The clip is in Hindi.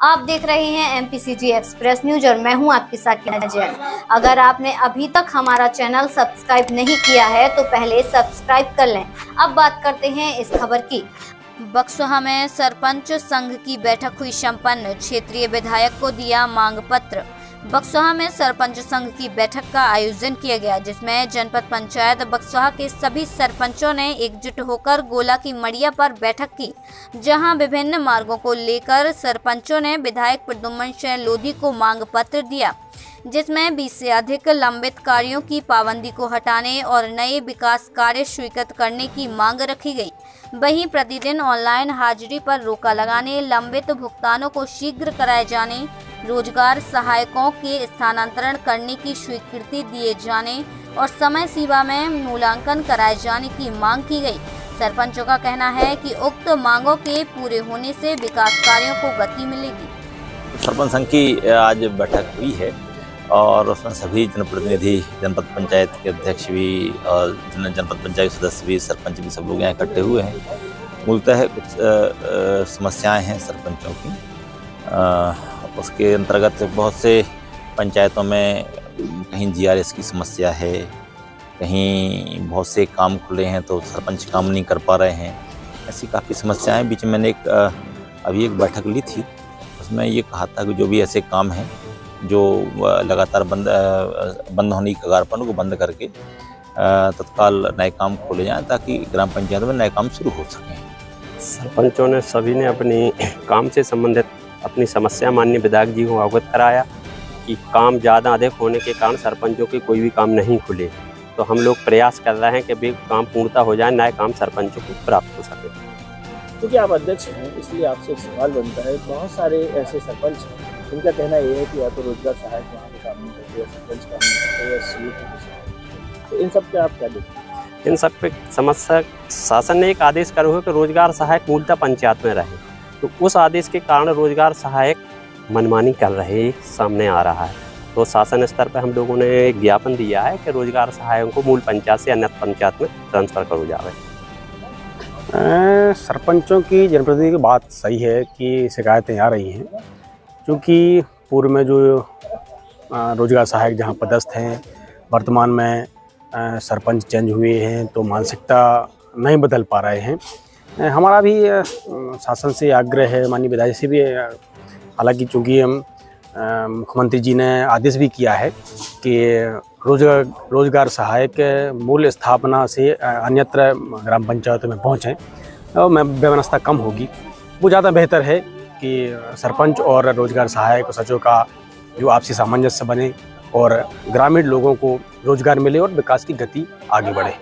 आप देख रहे हैं एमपीसीजी एक्सप्रेस न्यूज़ और मैं हूँ आपके साथ जैन अगर आपने अभी तक हमारा चैनल सब्सक्राइब नहीं किया है तो पहले सब्सक्राइब कर लें। अब बात करते हैं इस खबर की। बक्सोहा में सरपंच संघ की बैठक हुई संपन्न। क्षेत्रीय विधायक को दिया मांग पत्र। बक्सोहा में सरपंच संघ की बैठक का आयोजन किया गया, जिसमें जनपद पंचायत बक्सोहा के सभी सरपंचों ने एकजुट होकर गोला की मड़िया पर बैठक की, जहाँ विभिन्न मार्गों को लेकर सरपंचों ने विधायक प्रदुमन सिंह लोधी को मांग पत्र दिया, जिसमें 20 से अधिक लंबित कार्यों की पाबंदी को हटाने और नए विकास कार्य स्वीकृत करने की मांग रखी गई। वहीं प्रतिदिन ऑनलाइन हाजिरी पर रोका लगाने, लंबित भुगतानों को शीघ्र कराए जाने रोज़गार सहायकों के स्थानांतरण करने की स्वीकृति दिए जाने और समय सीमा में मूल्यांकन कराए जाने की मांग की गई। सरपंचों का कहना है कि उक्त मांगों के पूरे होने से विकास कार्यों को गति मिलेगी। सरपंच संघ की आज बैठक हुई है और उसमें सभी जनप्रतिनिधि जनपद पंचायत के अध्यक्ष भी और जनपद पंचायत सदस्य भी सरपंच भी सब लोग यहाँ इकट्ठे हुए हैं। मूलतः है कुछ समस्याएँ हैं सरपंचों की। आ, उसके अंतर्गत बहुत से पंचायतों में कहीं जीआरएस की समस्या है, कहीं बहुत से काम खुले हैं तो सरपंच काम नहीं कर पा रहे हैं। ऐसी काफ़ी समस्याएँ बीच में मैंने एक अभी एक बैठक ली थी। उसमें ये कहा था कि जो भी ऐसे काम हैं, जो लगातार बंद बंद होने की कगार पर उनको बंद करके तत्काल नए काम खोले जाएँ ताकि ग्राम पंचायत में नए काम शुरू हो सकें। सरपंचों ने सभी ने अपनी काम से संबंधित अपनी समस्या माननीय विधायक जी को अवगत कराया कि काम ज़्यादा अधिक होने के कारण सरपंचों के कोई भी काम नहीं खुले। तो हम लोग प्रयास कर रहे हैं कि भी काम पूर्णता हो जाए नए काम सरपंचों को प्राप्त हो सके। क्योंकि आप अध्यक्ष हैं इसलिए आपसे एक सवाल बनता है। बहुत सारे ऐसे सरपंच हैं जिनका कहना ये है कि या तो रोज़गार सहायक वहाँ पे काम नहीं करते या सरपंच काम नहीं करते या सी तो इन सब पे आप क्या देखते हैं? इन सब पे समस्या शासन ने एक आदेश करो कि रोज़गार सहायक मूलतः पंचायत में रहे। तो उस आदेश के कारण रोज़गार सहायक मनमानी कर रहे सामने आ रहा है। तो शासन स्तर पर हम लोगों ने एक ज्ञापन दिया है कि रोज़गार सहायकों को मूल पंचायत से अन्य पंचायत में ट्रांसफ़र करो जाए सरपंचों की जनप्रतिनिधि की बात सही है कि शिकायतें आ रही हैं, क्योंकि पूर्व में जो रोज़गार सहायक जहाँ पदस्थ हैं, वर्तमान में सरपंच चेंज हुए हैं तो मानसिकता नहीं बदल पा रहे हैं। हमारा भी शासन से आग्रह है, माननीय विधायक से भी हालाँकि चूँकि हम मुख्यमंत्री जी ने आदेश भी किया है कि रोज़गार रोज़गार सहायक मूल स्थापना से अन्यत्र ग्राम पंचायतों में पहुँचें और में, व्यवस्था कम होगी। वो ज़्यादा बेहतर है कि सरपंच और रोज़गार सहायक सचिव का जो आपसी सामंजस्य बने और ग्रामीण लोगों को रोज़गार मिले और विकास की गति आगे बढ़े।